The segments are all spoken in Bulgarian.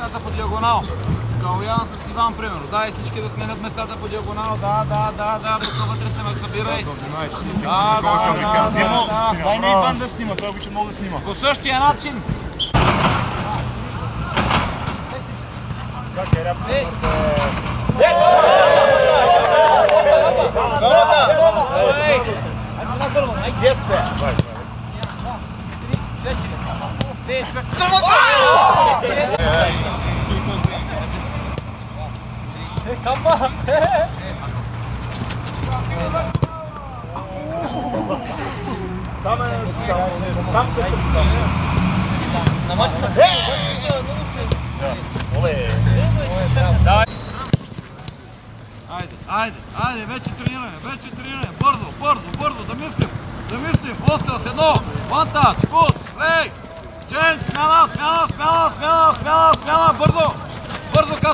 Тръгваме с предишно напред. Сменяме местата по диагонал. Калоян с Иван, примерно. Да, и всички да сменят местата по диагонал. Да, да, да, да, тук вътре се ме събирай. Да, да, да, да, да. Дай на Иван да снима, той обича много да снима. По същия начин. Айде, айде, айде, вече тренираме, вече тренираме. Бързо, бързо, бързо, да мислим, да мислим. Остра с едно, one touch, good, play, change, смяна, смяна, смяна, смяна, смяна, смяна, бързо,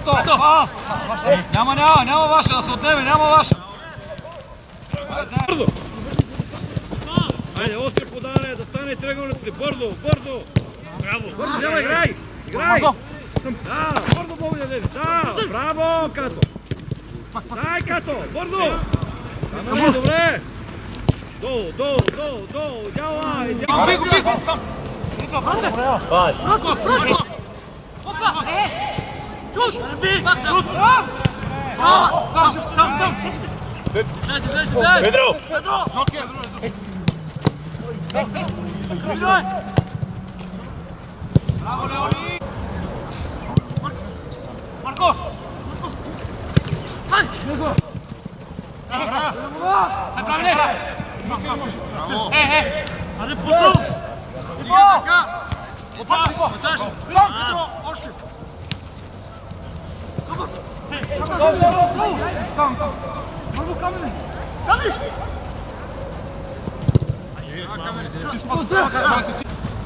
бързо като, фаст. Няма, няма, няма ваша, да се отнеме, няма ваша. Айде, бързо. Айде, остри подаване, да стане тръгълница си, бързо, бързо. Бързо, няма, играй, играй. Да, бързо, Боби да влезе, да, браво, като. Дай, Като! Бързо! Там е, добре! Долу, долу, долу, долу! Дяла! Дяла! Sam, sam, sam! Pedro! Pedro! Bravo, Leoni!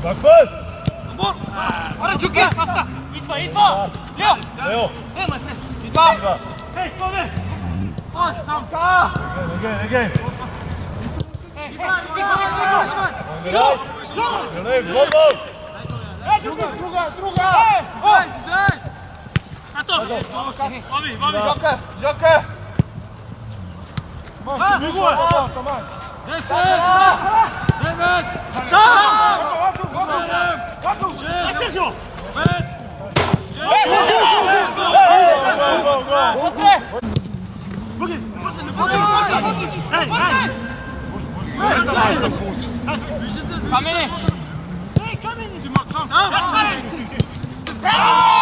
Bakmaz. Bor. Ara Cuki. Pasta. İtba, itba. Yo. Yo. Ne maç ne? İtba. İtba. Hey, go be. Son, son. Ka. Again, again. Hey, İtba, İtba, Osman. Yo. Yo. Yo. Druga, druga, druga. Hey. Attends, Vamos, vamos. Joga, joga. Mas, ah, comigo, Tomás. Tomás. Desce. Demet. Sai. Sérgio. Entrez Bouge, passe, passe, passe Hey, hey Bouge, bouge Kameni Hey, Kameni Tu marques ça Allez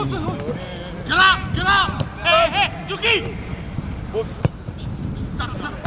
Get up! Get up! Hey, hey, Juki! Stop, stop.